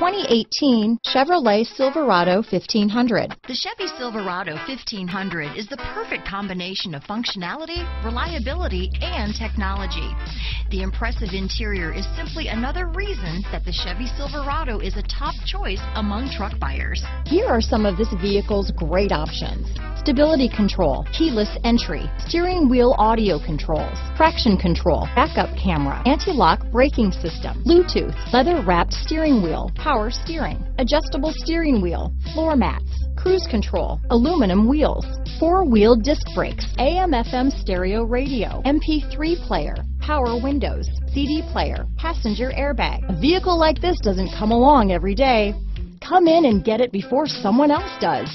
2018 Chevrolet Silverado 1500. The Chevy Silverado 1500 is the perfect combination of functionality, reliability, and technology. The impressive interior is simply another reason that the Chevy Silverado is a top choice among truck buyers. Here are some of this vehicle's great options. Stability control, keyless entry, steering wheel audio controls, traction control, backup camera, anti-lock braking system, Bluetooth, leather wrapped steering wheel, power steering, adjustable steering wheel, floor mats, cruise control, aluminum wheels, four-wheel disc brakes, AM FM stereo radio, MP3 player, power windows, CD player, passenger airbag. A vehicle like this doesn't come along every day. Come in and get it before someone else does.